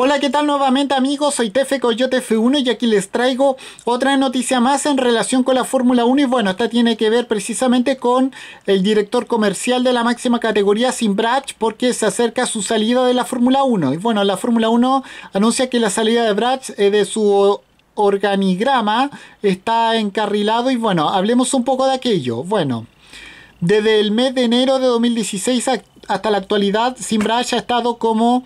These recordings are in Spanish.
Hola, ¿qué tal nuevamente amigos? Soy Tefe Coyote F1 y aquí les traigo otra noticia más en relación con la Fórmula 1 y bueno, esta tiene que ver precisamente con el director comercial de la máxima categoría Simbrach porque se acerca su salida de la Fórmula 1 y bueno, la Fórmula 1 anuncia que la salida de Brach eh, de su organigrama está encarrilado y bueno, hablemos un poco de aquello. Bueno, desde el mes de enero de 2016 hasta la actualidad, Simbrach ha estado como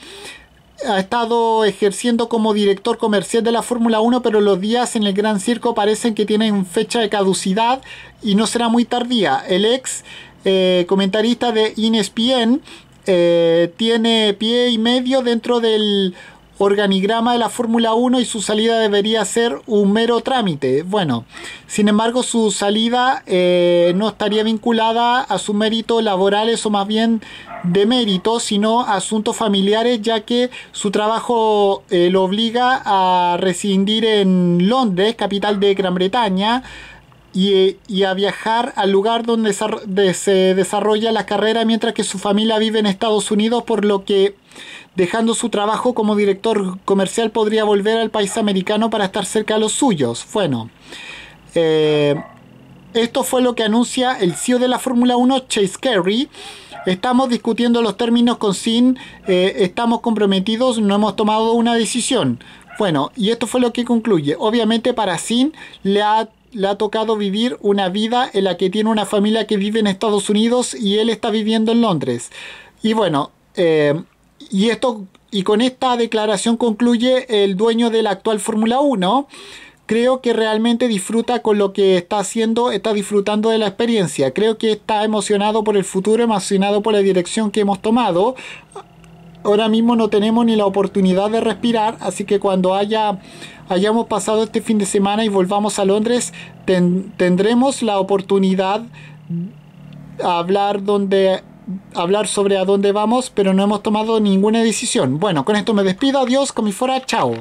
ha estado ejerciendo como director comercial de la Fórmula 1, pero los días en el Gran Circo parecen que tienen fecha de caducidad y no será muy tardía. El ex eh, comentarista de ESPN eh, tiene pie y medio dentro del organigrama de la Fórmula 1 y su salida debería ser un mero trámite. Bueno, sin embargo su salida eh, no estaría vinculada a sus méritos laborales o más bien de mérito, sino a asuntos familiares, ya que su trabajo eh, lo obliga a residir en Londres, capital de Gran Bretaña, y, y, a viajar al lugar donde se desarrolla la carrera mientras que su familia vive en Estados Unidos, por lo que dejando su trabajo como director comercial podría volver al país americano para estar cerca de los suyos. Bueno, eh, esto fue lo que anuncia el CEO de la Fórmula 1, Chase Carey. Estamos discutiendo los términos con Sin, eh, estamos comprometidos, no hemos tomado una decisión. Bueno, y esto fue lo que concluye. Obviamente para Sin le ha, le ha tocado vivir una vida en la que tiene una familia que vive en Estados Unidos y él está viviendo en Londres. Y bueno, eh, y esto y con esta declaración concluye el dueño de la actual Fórmula 1. Creo que realmente disfruta con lo que está haciendo, está disfrutando de la experiencia. Creo que está emocionado por el futuro, emocionado por la dirección que hemos tomado. Ahora mismo no tenemos ni la oportunidad de respirar, así que cuando haya hayamos pasado este fin de semana y volvamos a Londres, tendremos la oportunidad de hablar donde hablar sobre a dónde vamos, pero no hemos tomado ninguna decisión. Bueno, con esto me despido. Adiós, como fuera. Chao.